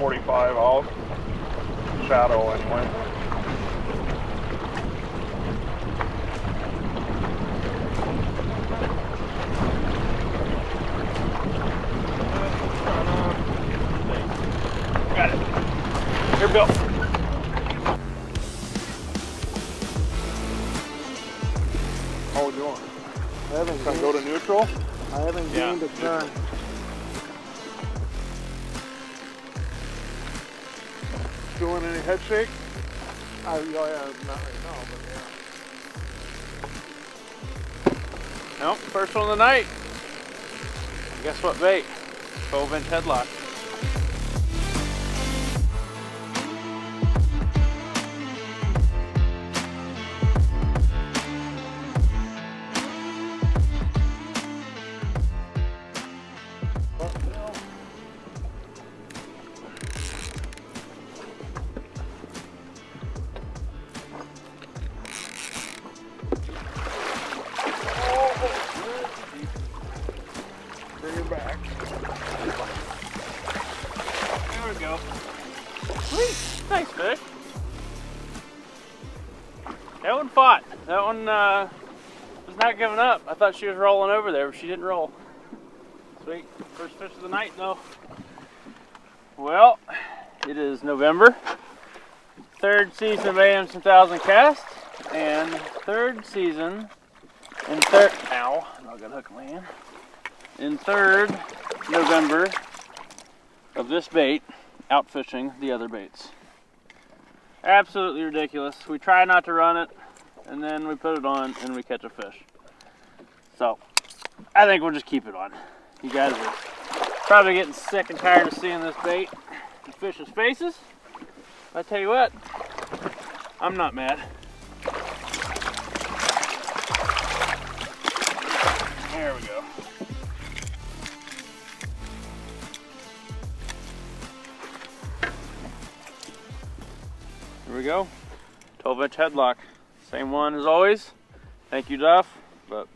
45 out. Shadow anyway. Got it. Here, Bill. How we doing? I haven't Can I go to neutral? I haven't Yeah. gained a turn. Any head shake? I, oh yeah, not right now, but yeah. Nope, first one of the night. Guess what bait? 12 inch headlock. Giving up. I thought she was rolling over there, but she didn't roll. Sweet, first fish of the night though. Well, it is November. Third season of AM 1000 Cast, and third season, in third, ow, I got a hook in my hand. In third November of this bait out fishing the other baits. Absolutely ridiculous. We try not to run it, and then we put it on and we catch a fish. So, I think we'll just keep it on. You guys are probably getting sick and tired of seeing this bait in fish's faces. I tell you what, I'm not mad. There we go. Here we go. 12 inch headlock. Same one as always. Thank you, Duff. But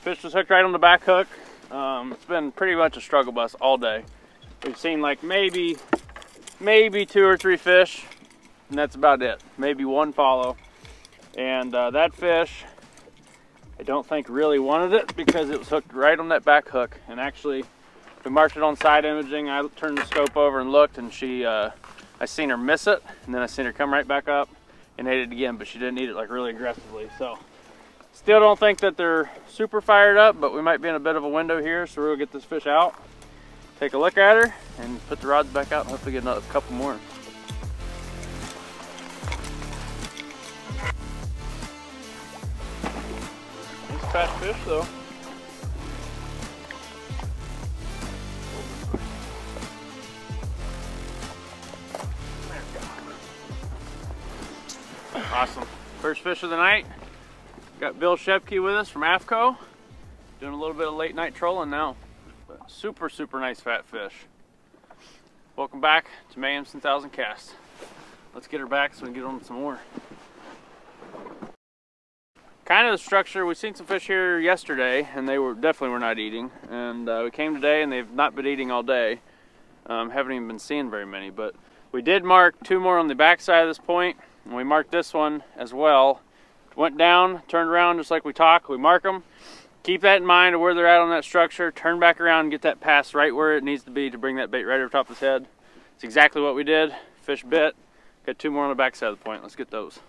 fish was hooked right on the back hook. Um, it's been pretty much a struggle bus all day. We've seen like maybe, maybe two or three fish, and that's about it. Maybe one follow. And uh, that fish, I don't think really wanted it because it was hooked right on that back hook. And actually, we marked it on side imaging. I turned the scope over and looked, and she, uh, I seen her miss it, and then I seen her come right back up and hit it again, but she didn't eat it like really aggressively. So, still don't think that they're super fired up, but we might be in a bit of a window here, so we'll get this fish out, take a look at her, and put the rods back out, and hopefully get another couple more. Nice fish though. Awesome. First fish of the night. Got Bill Schoepke with us from AFTCO. Doing a little bit of late night trolling now. But super, super nice fat fish. Welcome back to Mayhem 1000 Cast. Let's get her back so we can get on some more. Kind of the structure, we've seen some fish here yesterday and they were definitely were not eating. And uh, we came today and they've not been eating all day. Um, haven't even been seeing very many, but we did mark two more on the back side of this point and we marked this one as well. Went down, turned around just like we talk, We mark them. Keep that in mind of where they're at on that structure. Turn back around and get that pass right where it needs to be to bring that bait right over top of his head. It's exactly what we did. Fish bit. Got two more on the back side of the point. Let's get those.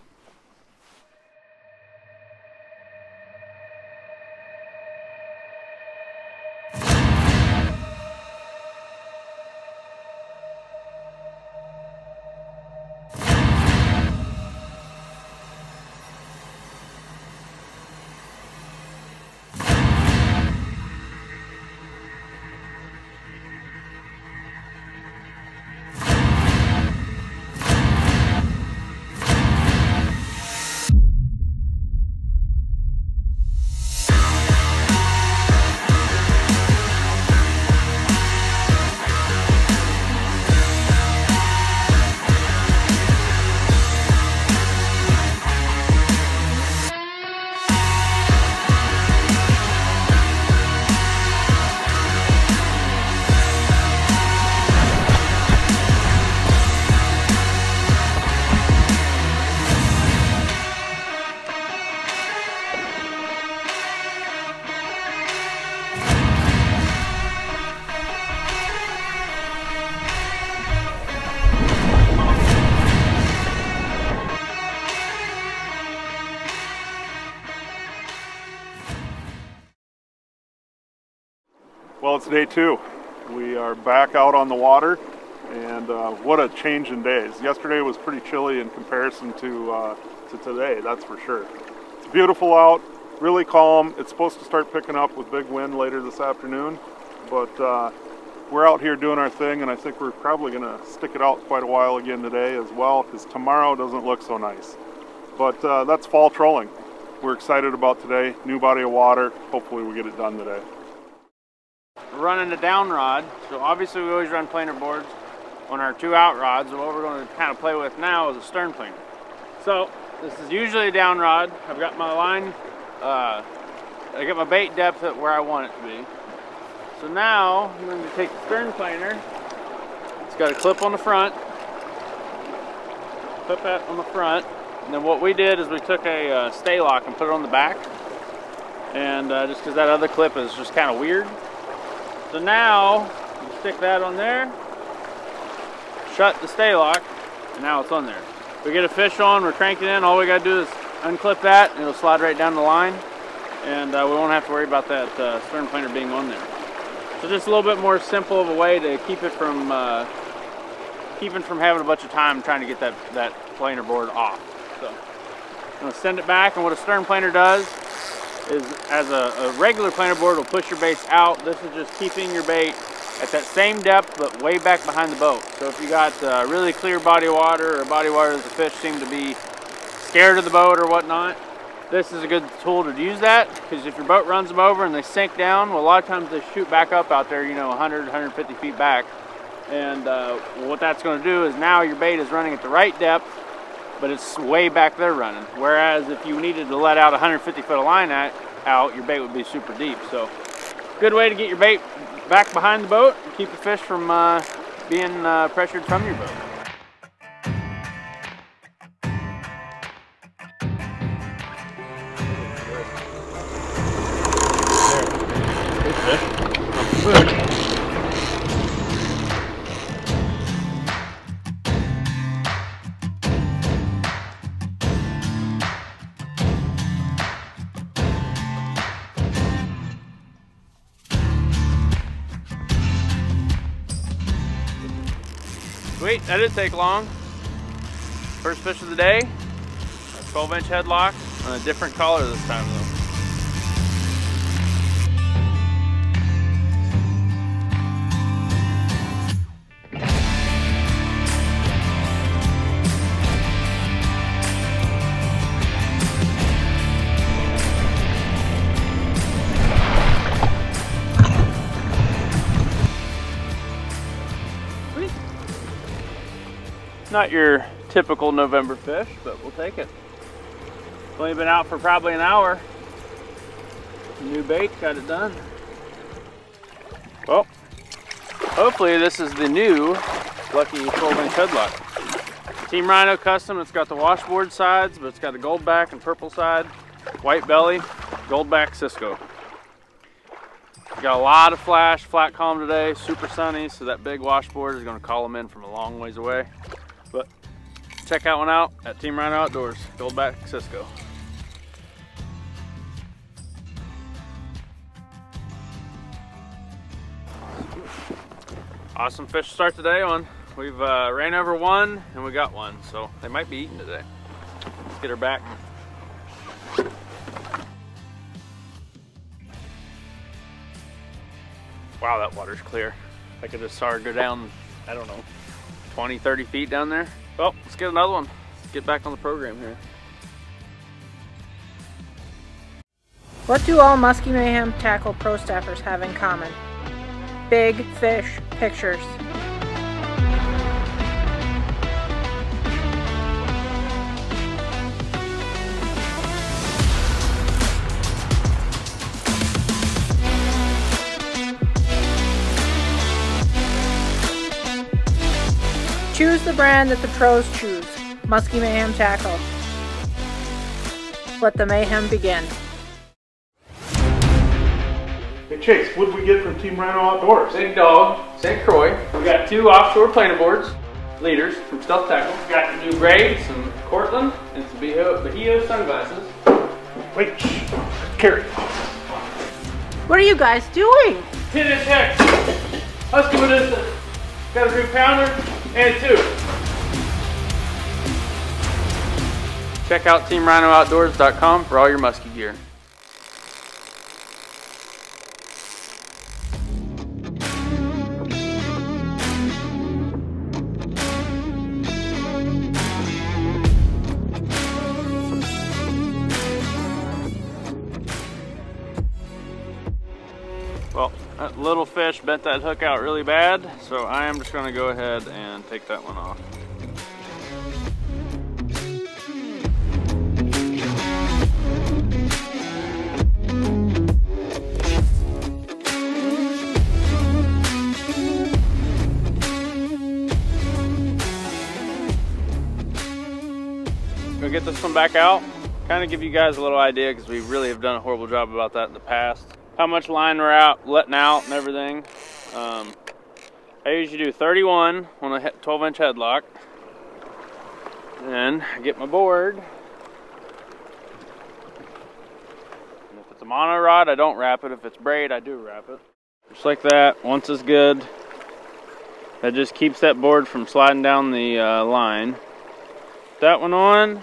It's day two. We are back out on the water, and uh, what a change in days. Yesterday was pretty chilly in comparison to, uh, to today, that's for sure. It's beautiful out, really calm. It's supposed to start picking up with big wind later this afternoon, but uh, we're out here doing our thing, and I think we're probably going to stick it out quite a while again today as well, because tomorrow doesn't look so nice. But uh, that's fall trolling. We're excited about today, new body of water. Hopefully we get it done today. Running a down rod, so obviously we always run planer boards on our two out rods, and what we're going to kind of play with now is a stern planer. So this is usually a down rod. I've got my line, uh, I got my bait depth at where I want it to be. So now I'm going to take the stern planer. It's got a clip on the front, clip that on the front, and then what we did is we took a uh, stay lock and put it on the back. And uh, just because that other clip is just kind of weird. So now you stick that on there, shut the stay lock, and now it's on there. We get a fish on, we're cranking in, all we gotta do is unclip that and it'll slide right down the line. And uh, we won't have to worry about that uh, stern planer being on there. So just a little bit more simple of a way to keep it from uh, keeping from having a bunch of time trying to get that, that planer board off. So I'm gonna send it back and what a stern planer does is as a, a, regular planer board will push your baits out. This is just keeping your bait at that same depth but way back behind the boat. So if you got a really clear body water or body water that the fish seem to be scared of the boat or whatnot, this is a good tool to use that because if your boat runs them over and they sink down, well a lot of times they shoot back up out there, you know, 100, 150 feet back. And uh, what that's going to do is now your bait is running at the right depth but it's way back there running. Whereas if you needed to let out 150 foot of line at, out, your bait would be super deep. So good way to get your bait back behind the boat and keep the fish from uh, being uh, pressured from your boat. Sweet, that didn't take long. First fish of the day, a 12 inch headlock on a different color this time though. Not your typical November fish, but we'll take it. Only been out for probably an hour. New bait, got it done. Well, hopefully this is the new Lucky 12 inch headlock. Team Rhino Custom, it's got the washboard sides, but it's got a gold back and purple side, white belly, gold back Cisco. Got a lot of flash, flat calm today, super sunny, so that big washboard is gonna call them in from a long ways away. Check that one out at Team Rhino Outdoors, Goldback Cisco. Awesome fish to start today on. We've uh, ran over one and we got one, so they might be eating today. Let's get her back. Wow, that water's clear. I could just saw her go down, I don't know, 20, 30 feet down there. Well, let's get another one. Let's get back on the program here. What do all Muskie Mayhem Tackle Pro staffers have in common? Big fish pictures. Choose the brand that the pros choose. Muskie Mayhem Tackle. Let the mayhem begin. Hey Chase, what did we get from Team Rhino Outdoors? Big Dog, St. Croix. We got two offshore planer boards, leaders from Stealth Tackle. We got the new Braid, some Cortland, and some Bajio, Bajio sunglasses. Wait, carry. What are you guys doing? 10 inch hex. Husky Medusa. Got a new pounder and two. Check out TeamRhinoOutdoors.com for all your musky gear. Little fish bent that hook out really bad, so I am just gonna go ahead and take that one off. Gonna get this one back out. Kind of give you guys a little idea because we really have done a horrible job about that in the past. How much line we're out, letting out and everything. Um, I usually do 31 on a 12 inch headlock. Then I get my board. And if it's a mono rod, I don't wrap it. If it's braid, I do wrap it. Just like that, once is good. That just keeps that board from sliding down the uh, line. That one on.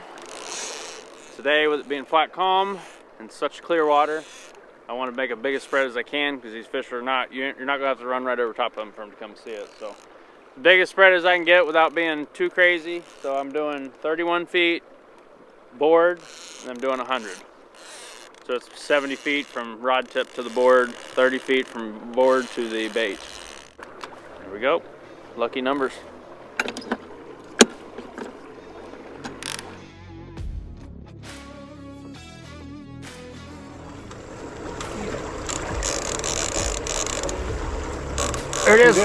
Today, with it being flat calm and such clear water, I want to make a biggest spread as I can because these fish are not, you're not going to have to run right over top of them for them to come see it. So, biggest spread as I can get without being too crazy. So, I'm doing 31 feet board and I'm doing 100. So, it's 70 feet from rod tip to the board, 30 feet from board to the bait. There we go. Lucky numbers. There it is.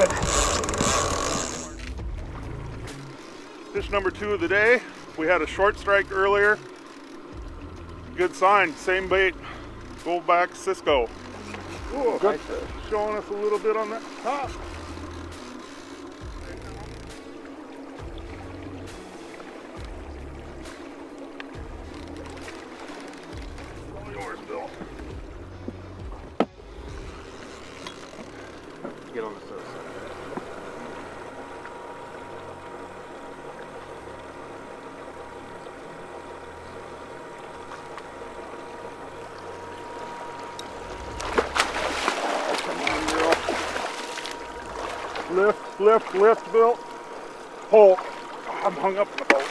Fish number two of the day. We had a short strike earlier. Good sign, same bait, goldback Cisco. Ooh, Good showing us a little bit on that top. Lift, lift, lift, Bill. Pull. I'm hung up in the boat.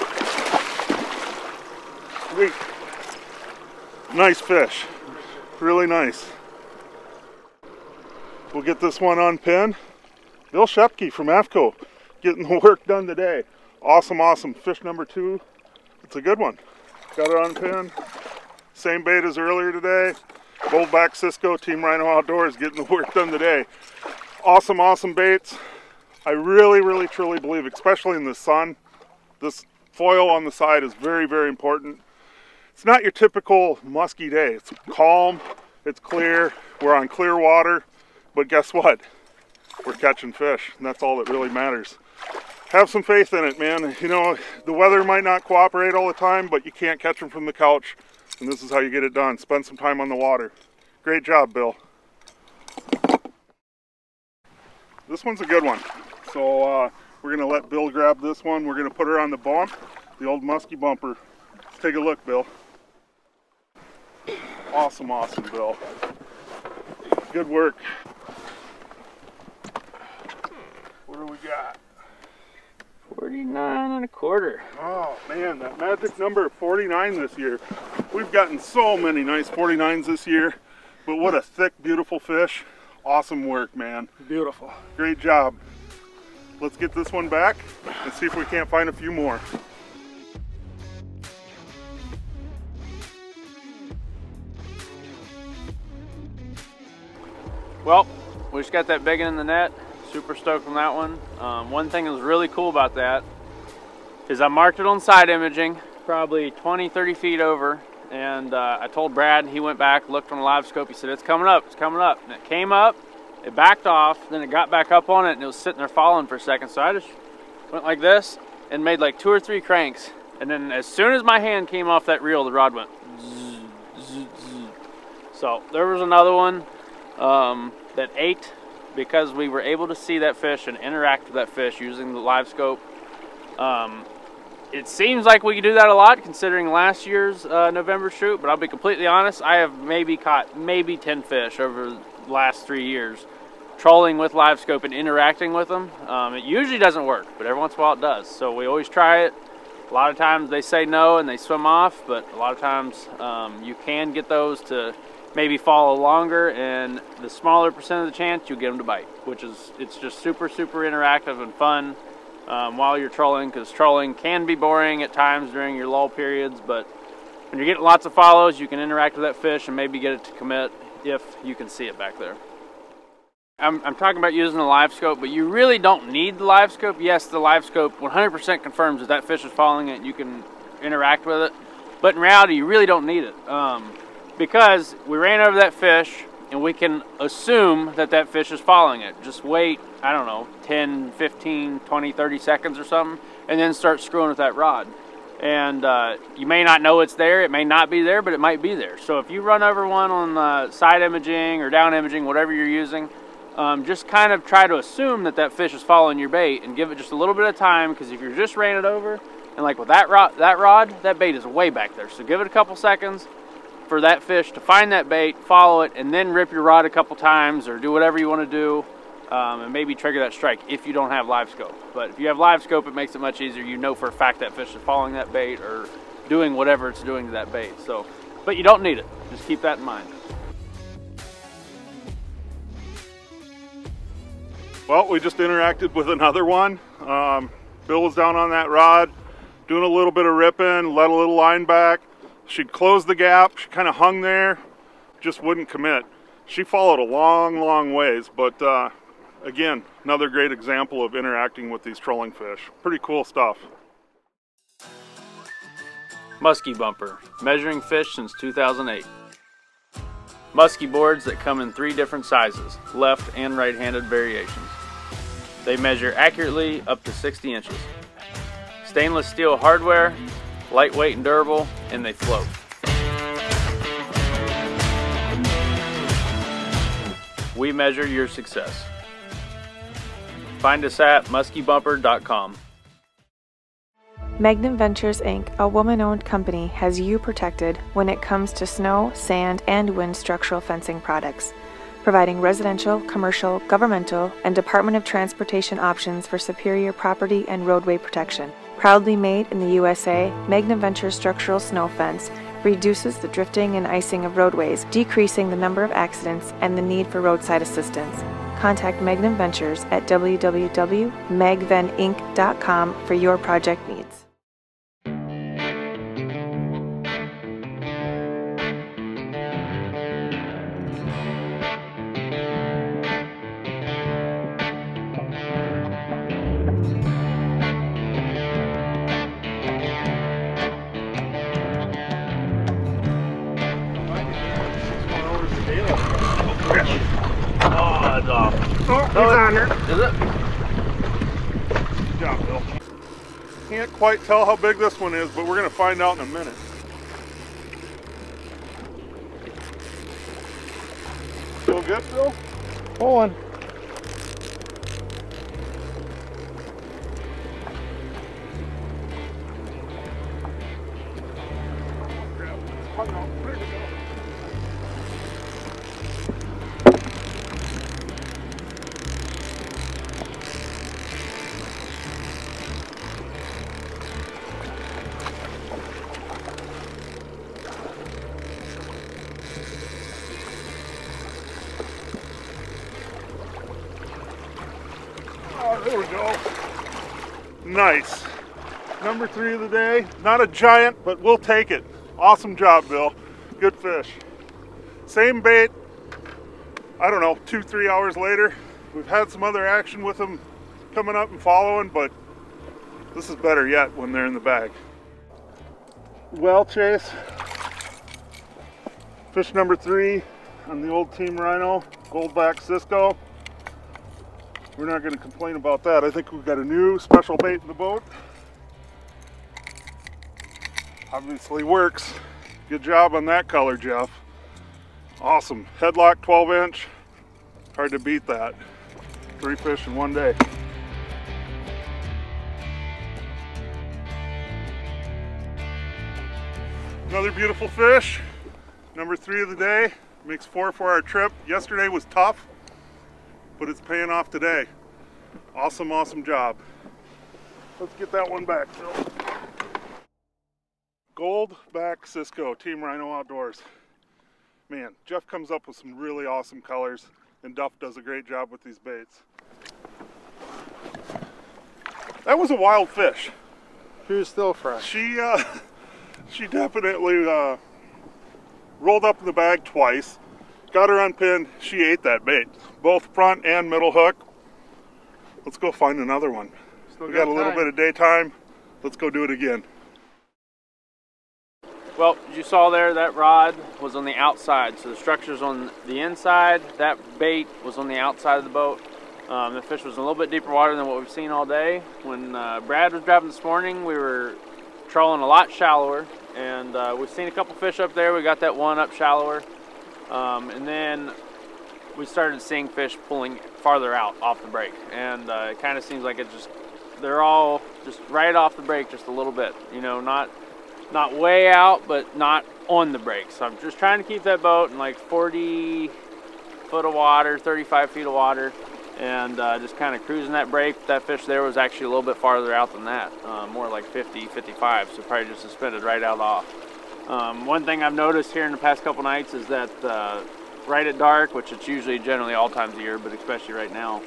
Sweet. Nice fish. Really nice. We'll get this one on pin. Bill Schoepke from AFTCO getting the work done today. Awesome, awesome. Fish number two. It's a good one. Got it on pin. Same bait as earlier today. Goldback Cisco Team Rhino Outdoors getting the work done today awesome, awesome baits. I really, really, truly believe, especially in the sun, this foil on the side is very, very important. It's not your typical musky day. It's calm, it's clear, we're on clear water, but guess what? We're catching fish, and that's all that really matters. Have some faith in it, man. You know, the weather might not cooperate all the time, but you can't catch them from the couch, and this is how you get it done. Spend some time on the water. Great job, Bill. This one's a good one. So uh, we're gonna let Bill grab this one. We're gonna put her on the bump, the old musky bumper. Let's take a look, Bill. Awesome, awesome, Bill. Good work. What do we got? 49 and a quarter. Oh man, that magic number 49 this year. We've gotten so many nice 49s this year, but what a thick, beautiful fish. Awesome work, man. Beautiful. Great job. Let's get this one back and see if we can't find a few more. Well, we just got that big one in the net. Super stoked on that one. Um, one thing that was really cool about that is I marked it on side imaging, probably 20, 30 feet over. And uh, I told Brad, he went back, looked on the live scope. He said, it's coming up, it's coming up. And it came up, it backed off, then it got back up on it and it was sitting there falling for a second. So I just went like this and made like two or three cranks. And then as soon as my hand came off that reel, the rod went zzz, zzz, zzz. So there was another one um, that ate because we were able to see that fish and interact with that fish using the live scope. Um, it seems like we could do that a lot considering last year's uh, November shoot, but I'll be completely honest, I have maybe caught maybe 10 fish over the last three years trolling with live scope and interacting with them. Um, it usually doesn't work, but every once in a while it does. So we always try it. A lot of times they say no and they swim off, but a lot of times um, you can get those to maybe follow longer and the smaller percent of the chance you get them to bite, which is, it's just super, super interactive and fun um, while you're trolling because trolling can be boring at times during your lull periods, but when you're getting lots of follows, you can interact with that fish and maybe get it to commit if you can see it back there. I'm, I'm, talking about using the live scope, but you really don't need the live scope. Yes, the live scope 100% confirms that that fish is following it. You can interact with it, but in reality, you really don't need it um, because we ran over that fish and we can assume that that fish is following it. Just wait, I don't know, 10, 15, 20, 30 seconds or something, and then start screwing with that rod. And uh, you may not know it's there, it may not be there, but it might be there. So if you run over one on uh, side imaging or down imaging, whatever you're using, um, just kind of try to assume that that fish is following your bait and give it just a little bit of time because if you're just ran it over and like with that rod, that rod, that bait is way back there. So give it a couple seconds for that fish to find that bait, follow it, and then rip your rod a couple times or do whatever you want to do um, and maybe trigger that strike if you don't have live scope. But if you have live scope, it makes it much easier. You know for a fact that fish is following that bait or doing whatever it's doing to that bait. So, but you don't need it. Just keep that in mind. Well, we just interacted with another one. Um, Bill was down on that rod, doing a little bit of ripping, let a little line back. She'd close the gap, she kind of hung there, just wouldn't commit. She followed a long, long ways, but uh, again, another great example of interacting with these trolling fish. Pretty cool stuff. Muskie Bumper, measuring fish since 2008. Muskie boards that come in three different sizes, left and right-handed variations. They measure accurately up to 60 inches. Stainless steel hardware, lightweight and durable, and they float. We measure your success. Find us at muskiebumper.com. Magnum Ventures Inc., a woman owned company, has you protected when it comes to snow, sand, and wind structural fencing products, providing residential, commercial, governmental, and Department of Transportation options for superior property and roadway protection. Proudly made in the USA, Magnum Ventures Structural Snow Fence reduces the drifting and icing of roadways, decreasing the number of accidents and the need for roadside assistance. Contact Magnum Ventures at www.magveninc.com for your project needs. Is it? Good job, Bill. Can't quite tell how big this one is, but we're going to find out in a minute. Feel good, Bill? Pulling. Hung Nice. Number three of the day. Not a giant, but we'll take it. Awesome job, Bill. Good fish. Same bait. I don't know, two, three hours later. We've had some other action with them coming up and following, but this is better yet when they're in the bag. Well, Chase. Fish number three on the old Team Rhino, Goldback Cisco. We're not going to complain about that. I think we've got a new special bait in the boat. Obviously works. Good job on that color, Jeff. Awesome. Headlock 12 inch. Hard to beat that. Three fish in one day. Another beautiful fish. Number three of the day. Makes four for our trip. Yesterday was tough, but it's paying off today. Awesome, awesome job. Let's get that one back, Phil. Gold back Cisco, Team Rhino Outdoors. Man, Jeff comes up with some really awesome colors, and Duff does a great job with these baits. That was a wild fish. She was still fresh. She, uh, she definitely uh, rolled up in the bag twice, got her unpinned. She ate that bait, both front and middle hook. Let's go find another one. Still We got a little bit of daytime. Let's go do it again. Well, as you saw there, that rod was on the outside, so the structure's on the inside. That bait was on the outside of the boat. Um, the fish was in a little bit deeper water than what we've seen all day. When uh, Brad was driving this morning, we were trolling a lot shallower, and uh, we've seen a couple fish up there. We got that one up shallower, um, and then we started seeing fish pulling farther out off the break, and uh, it kind of seems like it just they're all just right off the break, just a little bit. You know, not not way out, but not on the break. So I'm just trying to keep that boat in like 40 foot of water, 35 feet of water, and uh, just kind of cruising that break. That fish there was actually a little bit farther out than that, uh, more like 50, 55, so probably just suspended right out off. Um, one thing I've noticed here in the past couple nights is that uh, right at dark, which it's usually generally all times of year, but especially right now,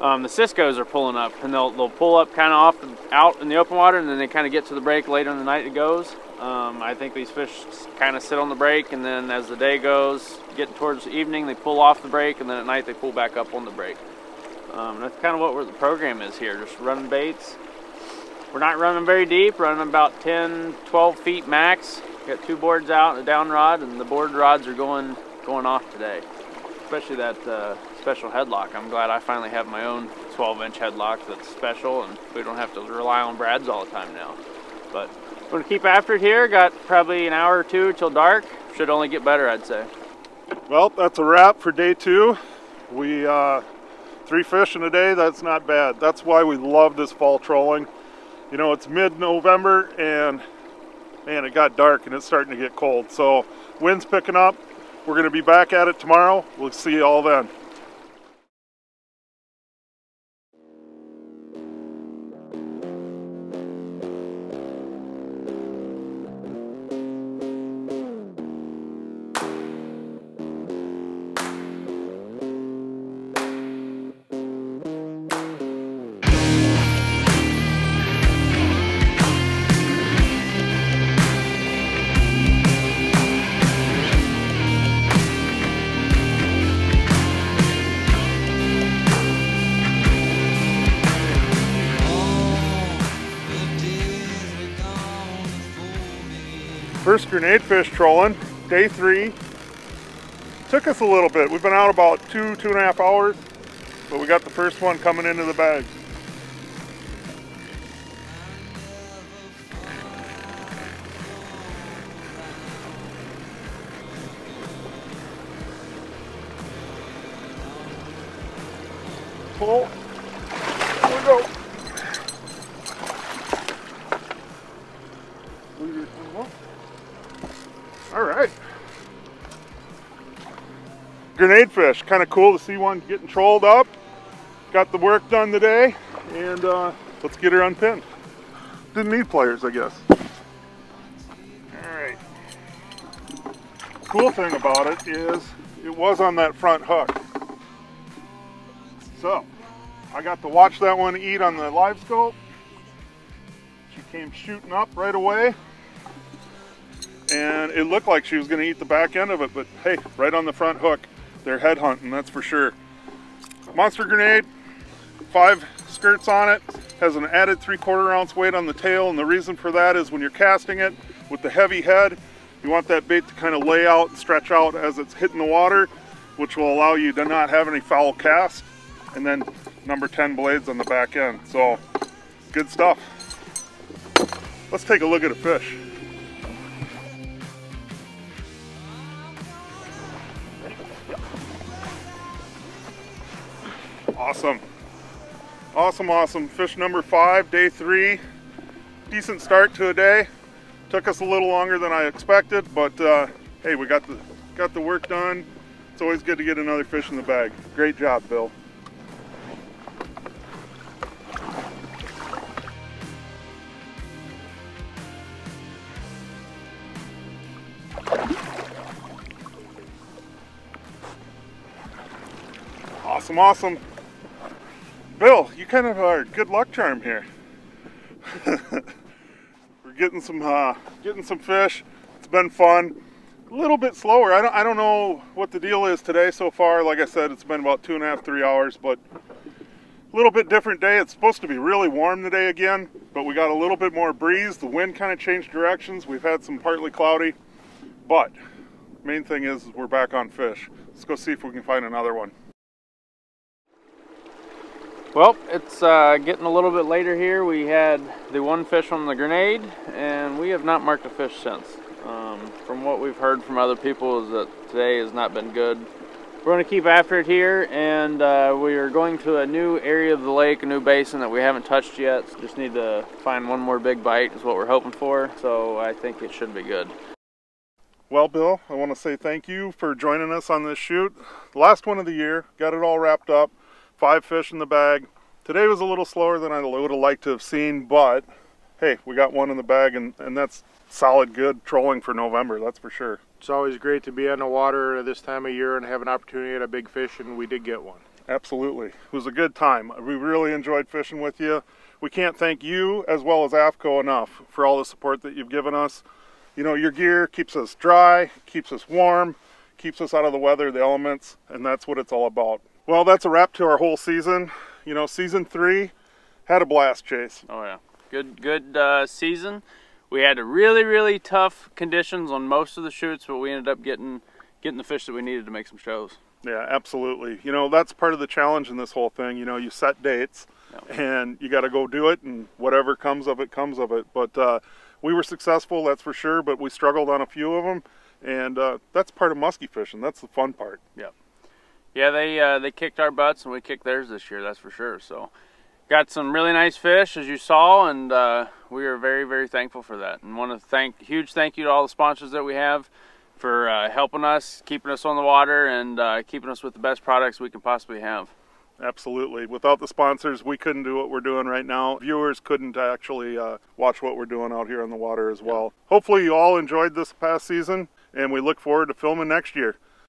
um, the Cisco's are pulling up, and they'll they'll pull up kind of off the, out in the open water, and then they kind of get to the break later in the night. It goes. Um, I think these fish kind of sit on the break, and then as the day goes, getting towards the evening, they pull off the break, and then at night they pull back up on the break. Um, that's kind of what the program is here, just running baits. We're not running very deep, running about 10, 12 feet max. Got two boards out a down rod, and the board rods are going going off today. Especially that uh, special headlock. I'm glad I finally have my own 12 inch headlock that's special, and we don't have to rely on Brad's all the time now. But we're gonna keep after it here. Got probably an hour or two till dark. Should only get better, I'd say. Well, that's a wrap for day two. We uh, three fish in a day. That's not bad. That's why we love this fall trolling. You know, it's mid-November and man, it got dark and it's starting to get cold. So wind's picking up. We're going to be back at it tomorrow. We'll see you all then. Grenade fish trolling, day three. Took us a little bit. We've been out about two, two and a half hours, but we got the first one coming into the bag. Grenade fish, kind of cool to see one getting trolled up. Got the work done today, and uh, let's get her unpinned. Didn't need pliers, I guess. All right. Cool thing about it is it was on that front hook. So, I got to watch that one eat on the live scope. She came shooting up right away and it looked like she was going to eat the back end of it, but hey, right on the front hook, they're head hunting, that's for sure. Monster grenade, five skirts on it, has an added three quarter ounce weight on the tail, and the reason for that is when you're casting it with the heavy head, you want that bait to kind of lay out and stretch out as it's hitting the water, which will allow you to not have any foul cast, and then number 10 blades on the back end. So, good stuff. Let's take a look at a fish. Awesome. Awesome, awesome. Fish number five, day three. Decent start to a day. Took us a little longer than I expected, but uh, hey, we got the got the work done. It's always good to get another fish in the bag. Great job, Bill. Awesome, awesome. You kind of are good luck charm here. We're getting some uh, getting some fish. It's been fun. A little bit slower. I don't I don't know what the deal is today so far. Like I said, it's been about two and a half, three hours, but a little bit different day. It's supposed to be really warm today again, but we got a little bit more breeze. The wind kind of changed directions. We've had some partly cloudy, but main thing is we're back on fish. Let's go see if we can find another one. Well, it's uh, getting a little bit later here. We had the one fish on the grenade, and we have not marked a fish since. Um, from what we've heard from other people is that today has not been good. We're going to keep after it here, and uh, we are going to a new area of the lake, a new basin that we haven't touched yet. So just need to find one more big bite is what we're hoping for, so I think it should be good. Well, Bill, I want to say thank you for joining us on this shoot. Last one of the year, got it all wrapped up five fish in the bag. Today was a little slower than I would have liked to have seen, but hey, we got one in the bag and, and that's solid good trolling for November, that's for sure. It's always great to be on the water this time of year and have an opportunity at a big fish, and we did get one. Absolutely. It was a good time. We really enjoyed fishing with you. We can't thank you as well as AFTCO enough for all the support that you've given us. You know, your gear keeps us dry, keeps us warm, keeps us out of the weather, the elements, and that's what it's all about. Well, that's a wrap to our whole season. You know, season three had a blast, Chase. Oh yeah, good good uh, season. We had really really tough conditions on most of the shoots, but we ended up getting getting the fish that we needed to make some shows. Yeah, absolutely. You know, that's part of the challenge in this whole thing. You know, you set dates, and you got to go do it, and whatever comes of it comes of it. But uh, we were successful, that's for sure. But we struggled on a few of them, and uh, that's part of muskie fishing. That's the fun part. Yeah. Yeah, they uh, they kicked our butts and we kicked theirs this year. That's for sure. So, got some really nice fish as you saw, and uh, we are very very thankful for that. And want to thank huge thank you to all the sponsors that we have for uh, helping us, keeping us on the water, and uh, keeping us with the best products we can possibly have. Absolutely. Without the sponsors, we couldn't do what we're doing right now. Viewers couldn't actually uh, watch what we're doing out here on the water as well. Hopefully, you all enjoyed this past season, and we look forward to filming next year.